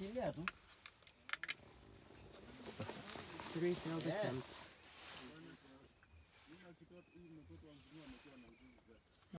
Achilia tu. 3000